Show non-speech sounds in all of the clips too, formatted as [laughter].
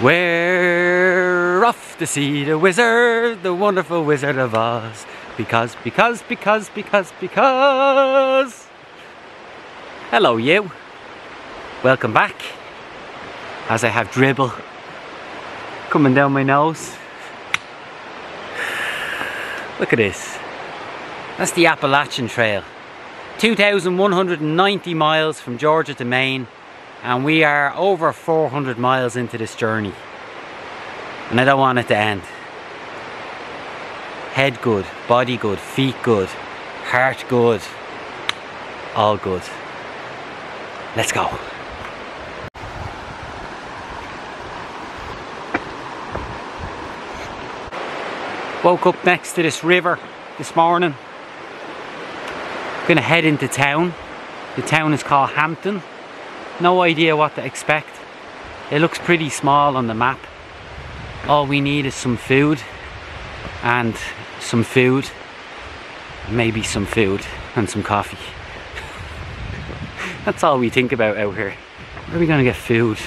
We're off to see the wizard, the wonderful wizard of Oz. Because, because, because, because, because. Hello, you. Welcome back. As I have dribble coming down my nose. Look at this. That's the Appalachian Trail. 2,190 miles from Georgia to Maine and we are over 400 miles into this journey. And I don't want it to end. Head good, body good, feet good, heart good all good. Let's go. Woke up next to this river this morning. Gonna head into town. The town is called Hampton no idea what to expect. It looks pretty small on the map. All we need is some food and some food, maybe some food and some coffee. [laughs] That's all we think about out here. Where are we gonna get food?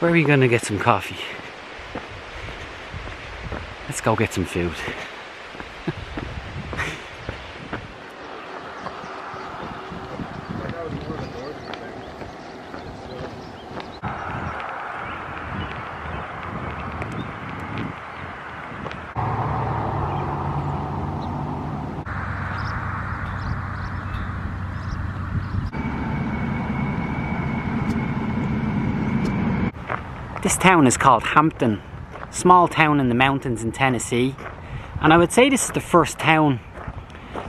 Where are we gonna get some coffee? Let's go get some food. This town is called Hampton, small town in the mountains in Tennessee. And I would say this is the first town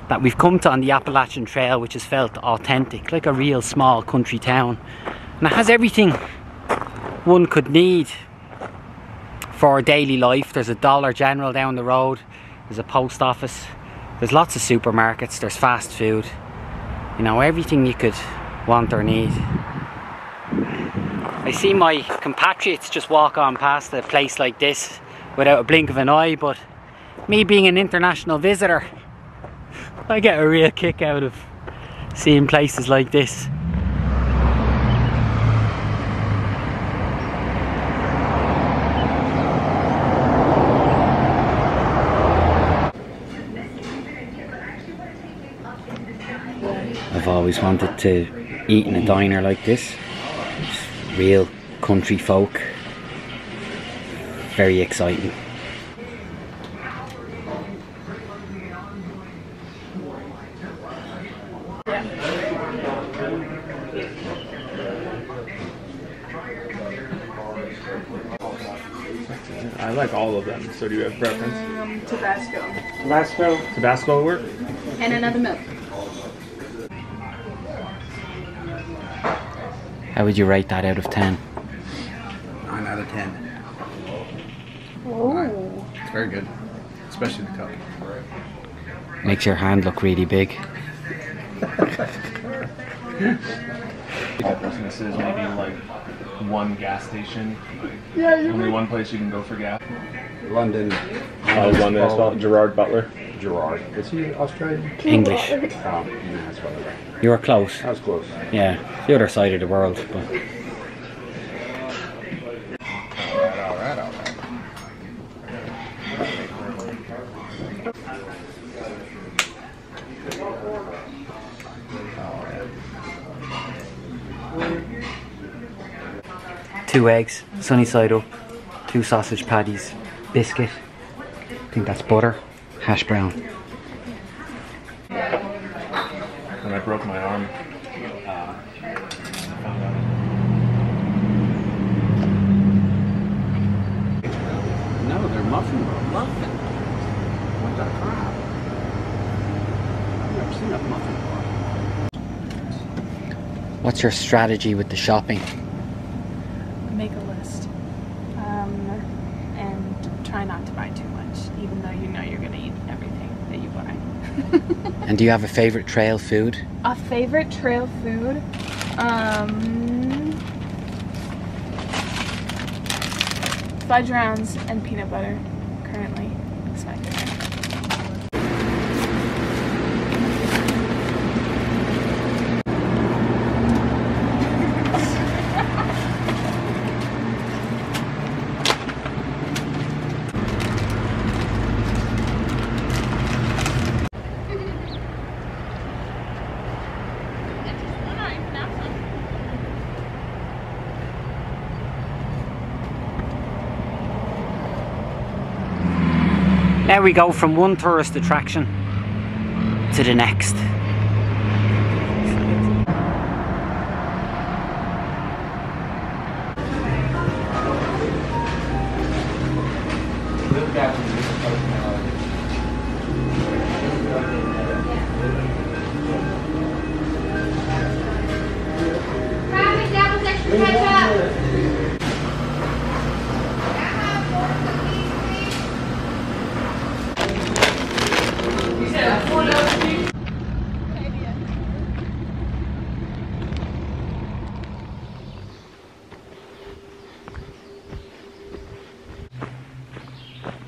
that we've come to on the Appalachian Trail which has felt authentic, like a real small country town. And it has everything one could need for daily life. There's a Dollar General down the road, there's a post office, there's lots of supermarkets, there's fast food. You know, everything you could want or need. See my compatriots just walk on past a place like this without a blink of an eye, but me being an international visitor, I get a real kick out of seeing places like this. I've always wanted to eat in a diner like this real country folk. Very exciting. I like all of them. So do you have preference? Um, Tabasco. Tabasco. Tabasco work? And another milk. How would you rate that out of 10? 9 out of 10. Oh. It's very good, especially the cup. Makes your hand look really big. This is maybe like one gas station. Yeah, Only one place you can go for gas. London. Oh, one as well. Gerard Butler. Gerard. Is he Australian? English. Oh, yeah, that's right. You were close. That was close. Yeah, the other side of the world. But two eggs, sunny side up, two sausage patties, biscuit. I think that's butter, hash brown. When I broke my arm, uh, I found out. No, they're muffin. Muffin. What the crap? I've never seen a muffin bar. What's your strategy with the shopping? Make a list. Um, and try not to buy too much, even though you know you're going to eat everything that you buy. [laughs] And do you have a favorite trail food? A favorite trail food? Um, fudge rounds and peanut butter currently. It's my favorite. Now we go from one tourist attraction to the next.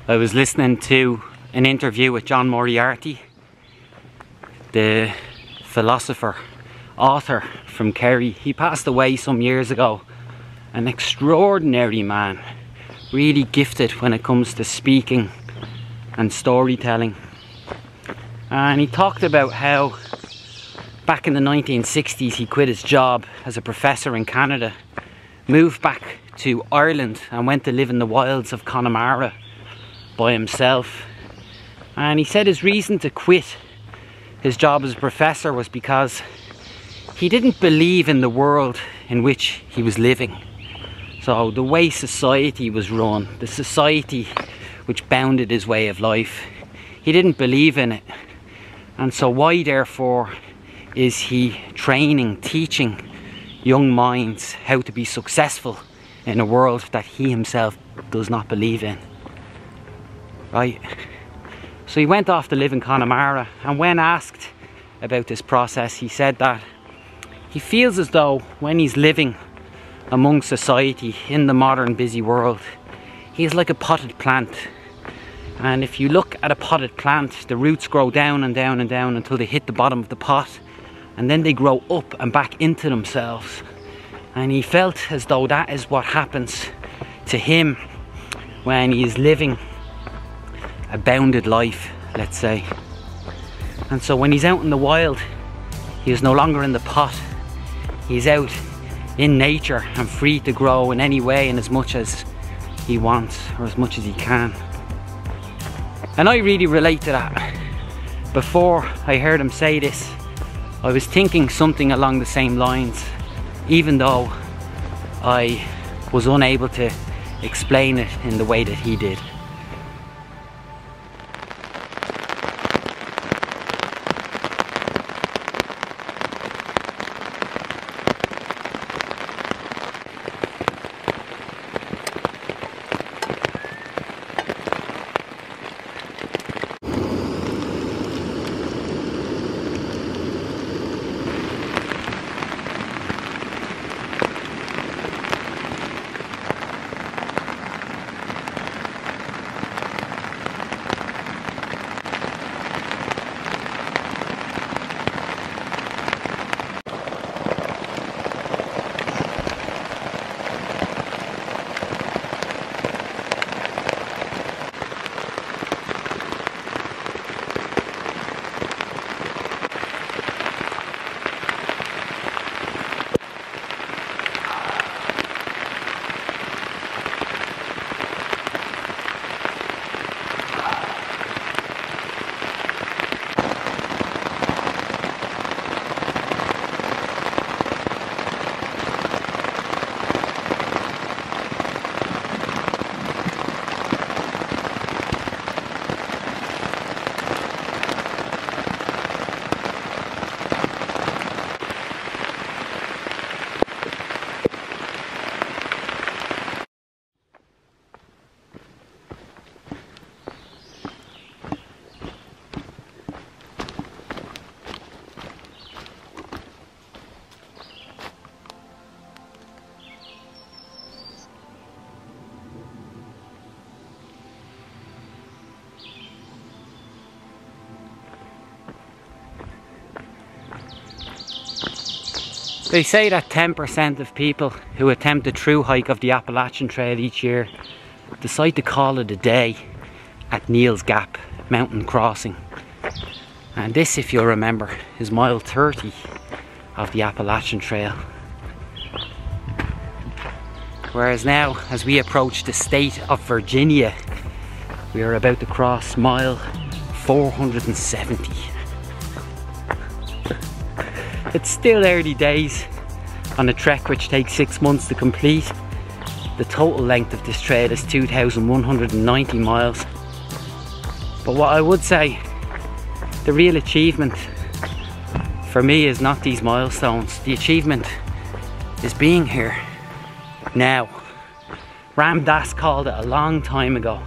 I was listening to an interview with John Moriarty, the philosopher, author from Kerry. He passed away some years ago. An extraordinary man, really gifted when it comes to speaking and storytelling. And he talked about how back in the 1960s he quit his job as a professor in Canada, moved back to Ireland and went to live in the wilds of Connemara by himself. And he said his reason to quit his job as a professor was because he didn't believe in the world in which he was living. So, the way society was run, the society which bounded his way of life, he didn't believe in it. And so, why, therefore, is he training, teaching young minds how to be successful in a world that he himself does not believe in? Right? So he went off to live in Connemara, and when asked about this process, he said that he feels as though when he's living among society in the modern busy world, he is like a potted plant. And if you look at a potted plant, the roots grow down and down and down until they hit the bottom of the pot, and then they grow up and back into themselves. And he felt as though that is what happens to him when he is living a bounded life, let's say. And so when he's out in the wild, he is no longer in the pot. He's out in nature and free to grow in any way and as much as he wants or as much as he can. And I really relate to that. Before I heard him say this, I was thinking something along the same lines, even though I was unable to explain it in the way that he did. They say that 10% of people who attempt the thru-hike of the Appalachian Trail each year decide to call it a day at Neels Gap mountain crossing. And this, if you'll remember, is mile 30 of the Appalachian Trail. Whereas now, as we approach the state of Virginia, We are about to cross mile 470. It's still early days on a trek which takes six months to complete. The total length of this trail is 2,190 miles. But what I would say, the real achievement for me is not these milestones. The achievement is being here now. Ram Dass called it a long time ago,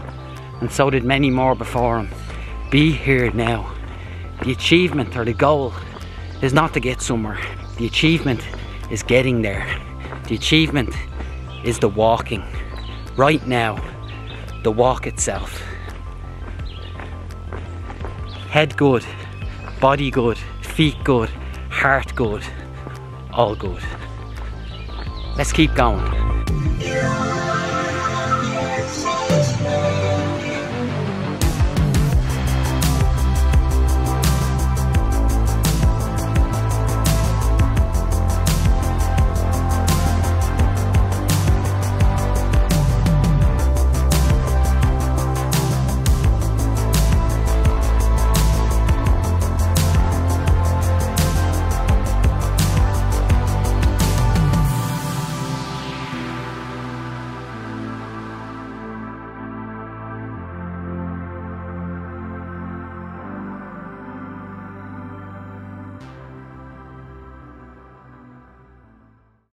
and so did many more before him. Be here now. The achievement or the goal is not to get somewhere. The achievement is getting there. The achievement is the walking. Right now, the walk itself. Head good, body good, feet good, heart good, all good. Let's keep going.